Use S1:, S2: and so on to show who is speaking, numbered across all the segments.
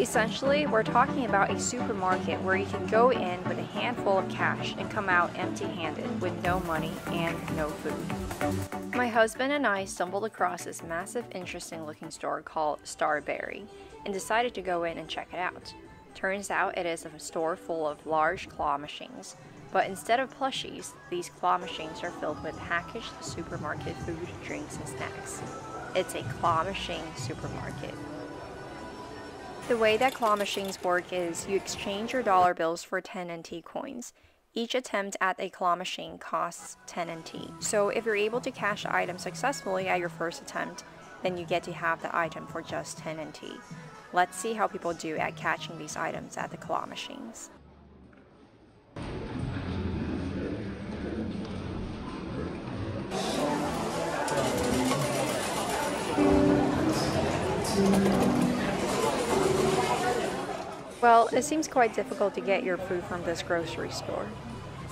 S1: Essentially, we're talking about a supermarket where you can go in with a handful of cash and come out empty handed with no money and no food. My husband and I stumbled across this massive, interesting looking store called Starberry and decided to go in and check it out. Turns out it is a store full of large claw machines, but instead of plushies, these claw machines are filled with packaged supermarket food, drinks, and snacks. It's a claw machine supermarket. The way that claw machines work is you exchange your dollar bills for 10 NT coins. Each attempt at a claw machine costs 10 NT. So if you're able to cash the item successfully at your first attempt, then you get to have the item for just 10 NT. Let's see how people do at catching these items at the claw machines. Well, it seems quite difficult to get your food from this grocery store.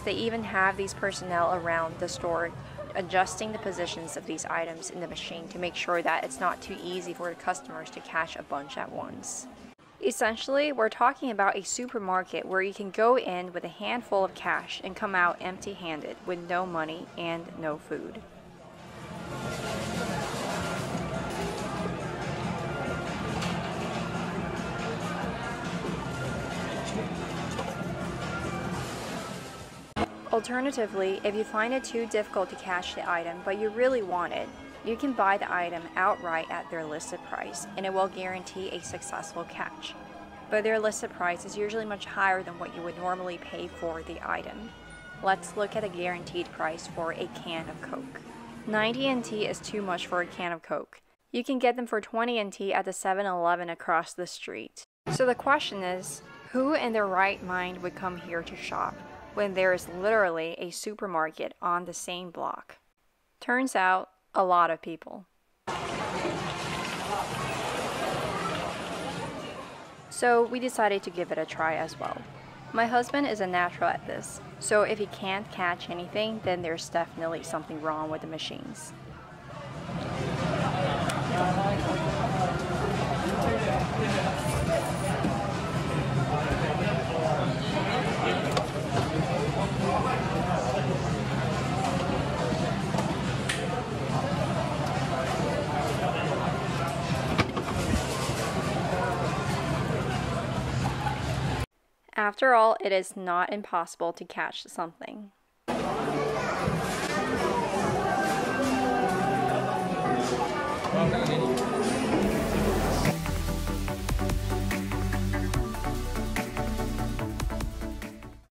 S1: They even have these personnel around the store adjusting the positions of these items in the machine to make sure that it's not too easy for the customers to cash a bunch at once. Essentially, we're talking about a supermarket where you can go in with a handful of cash and come out empty handed with no money and no food. Alternatively, if you find it too difficult to cash the item but you really want it, you can buy the item outright at their listed price and it will guarantee a successful catch. But their listed price is usually much higher than what you would normally pay for the item. Let's look at a guaranteed price for a can of Coke. 90 NT is too much for a can of Coke. You can get them for 20 NT at the 7 Eleven across the street. So the question is who in their right mind would come here to shop? When there is literally a supermarket on the same block? Turns out, a lot of people. So we decided to give it a try as well. My husband is a natural at this, so if he can't catch anything, then there's definitely something wrong with the machines. After all, it is not impossible to catch something. Well,